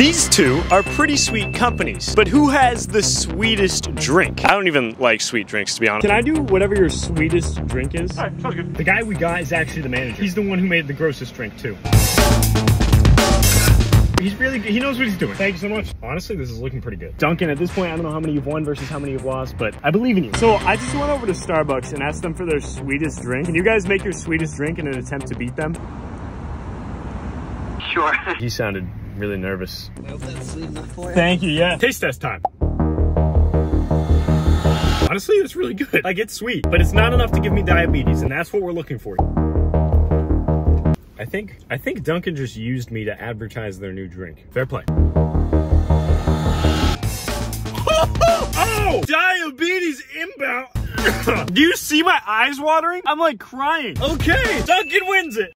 These two are pretty sweet companies, but who has the sweetest drink? I don't even like sweet drinks, to be honest. Can I do whatever your sweetest drink is? All right, sounds good. The guy we got is actually the manager. He's the one who made the grossest drink, too. He's really good. He knows what he's doing. Thank you so much. Honestly, this is looking pretty good. Dunkin, at this point, I don't know how many you've won versus how many you've lost, but I believe in you. So I just went over to Starbucks and asked them for their sweetest drink. Can you guys make your sweetest drink in an attempt to beat them? Sure. He sounded really nervous. I hope that's sweet enough for you. Thank you, yeah. Taste test time. Honestly, it's really good. Like, it's sweet, but it's not enough to give me diabetes, and that's what we're looking for. I think, I think Dunkin just used me to advertise their new drink. Fair play. oh! Diabetes inbound. Do you see my eyes watering? I'm like crying. Okay, Dunkin wins it.